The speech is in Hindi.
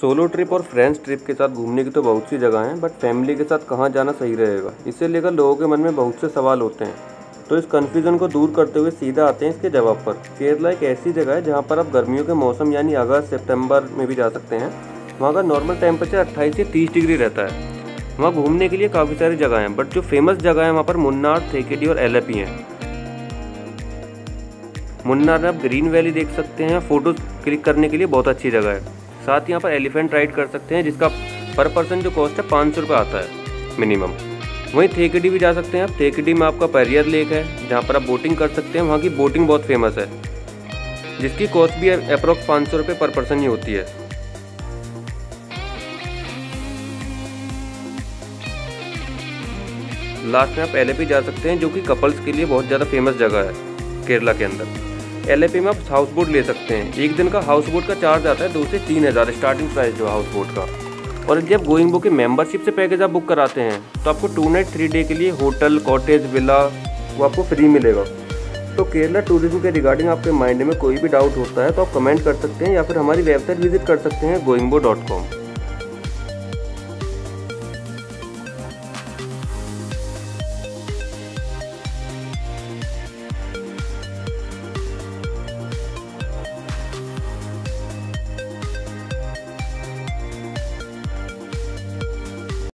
सोलो ट्रिप और फ्रेंड्स ट्रिप के साथ घूमने की तो बहुत सी जगह हैं बट फैमिली के साथ कहाँ जाना सही रहेगा? इसे लेकर लोगों के मन में बहुत से सवाल होते हैं। तो इस कन्फ्यूज़न को दूर करते हुए सीधा आते हैं इसके जवाब पर। केरला एक ऐसी जगह है जहाँ पर आप गर्मियों के मौसम यानी अगस्त, सितंबर में भी जा सकते हैं। वहाँ का नॉर्मल टेम्परेचर अट्ठाईस से तीस डिग्री रहता है। वहाँ घूमने के लिए काफ़ी सारी जगह हैं बट जो फ़ेमस जगह है वहाँ पर मुन्नार, थेकेडी और एलेपी हैं। मुन्नार में आप ग्रीन वैली देख सकते हैं फ़ोटो क्लिक करने के लिए बहुत अच्छी जगह है। साथ ही यहाँ पर एलिफेंट राइड कर सकते हैं, जिसका पर पर्सन जो कॉस्ट है, पाँच सौ आता है मिनिमम वहीं थेकडी भी जा सकते हैं आप। थेकडी में आपका पेरियर लेक है, जहाँ पर आप बोटिंग कर सकते हैं। वहाँ की बोटिंग बहुत फ़ेमस है। जिसकी कॉस्ट भी अप्रोक्स पाँच सौ रुपये पर पर्सन ही होती है। लास्ट में आप एल जा सकते हैं, जो कि कपल्स के लिए बहुत ज़्यादा फ़ेमस जगह है, केरला के अंदर। एलएपी में आप हाउस बोट ले सकते हैं। एक दिन का हाउस बोट का चार्ज आता है दो से तीन हज़ार स्टार्टिंग प्राइस जो हाउस बोट का। और यदि आप गोइंग बुक की मेंबरशिप से पैकेज आप बुक कराते हैं तो आपको टू नाइट थ्री डे के लिए होटल कॉटेज विला वो आपको फ्री मिलेगा। तो केरला टूरिज़्म के रिगार्डिंग आपके माइंड में कोई भी डाउट होता है तो आप कमेंट कर सकते हैं या फिर हमारी वेबसाइट विज़िट कर सकते हैं गोइंगबो डॉट कॉम